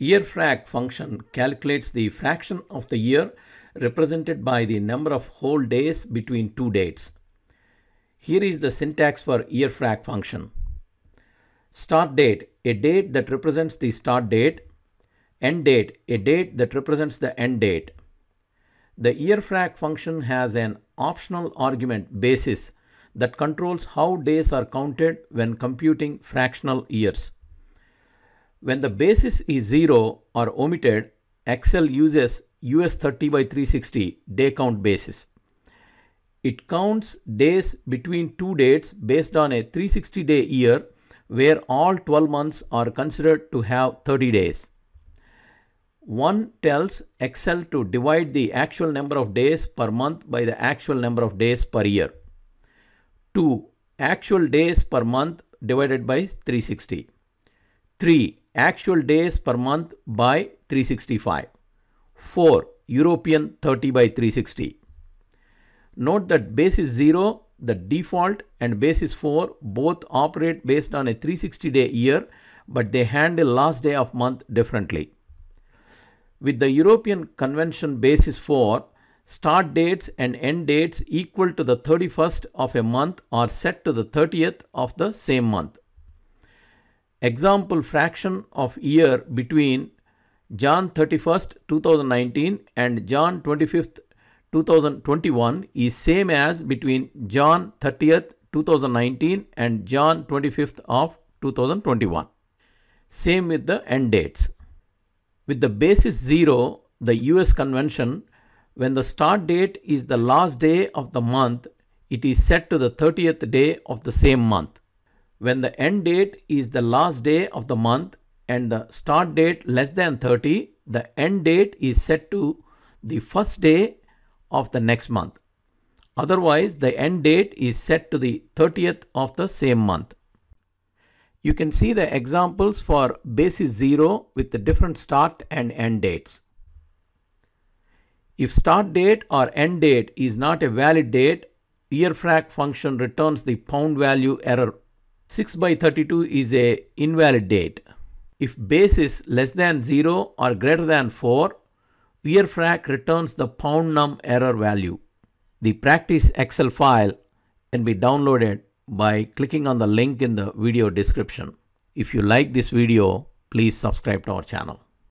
Yearfrac function calculates the fraction of the year represented by the number of whole days between two dates. Here is the syntax for yearfrac function. Start date, a date that represents the start date. End date, a date that represents the end date. The yearfrac function has an optional argument basis that controls how days are counted when computing fractional years. When the basis is 0 or omitted, Excel uses US 30 by 360 day count basis. It counts days between two dates based on a 360 day year where all 12 months are considered to have 30 days. 1 tells Excel to divide the actual number of days per month by the actual number of days per year. 2. Actual days per month divided by 360. 3. Actual days per month by 365. 4. European 30 by 360. Note that base is 0, the default and base is 4 both operate based on a 360 day year but they handle last day of month differently. With the European convention basis 4, start dates and end dates equal to the 31st of a month are set to the 30th of the same month. Example fraction of year between Jan 31st 2019 and Jan 25th 2021 is same as between Jan 30th 2019 and Jan 25th of 2021. Same with the end dates. With the basis 0, the US convention, when the start date is the last day of the month, it is set to the 30th day of the same month. When the end date is the last day of the month and the start date less than 30, the end date is set to the first day of the next month. Otherwise, the end date is set to the 30th of the same month. You can see the examples for basis 0 with the different start and end dates. If start date or end date is not a valid date, yearfrac function returns the pound value error. 6 by 32 is a invalid date. If base is less than 0 or greater than 4, yearfrac returns the pound num error value. The practice Excel file can be downloaded by clicking on the link in the video description. If you like this video, please subscribe to our channel.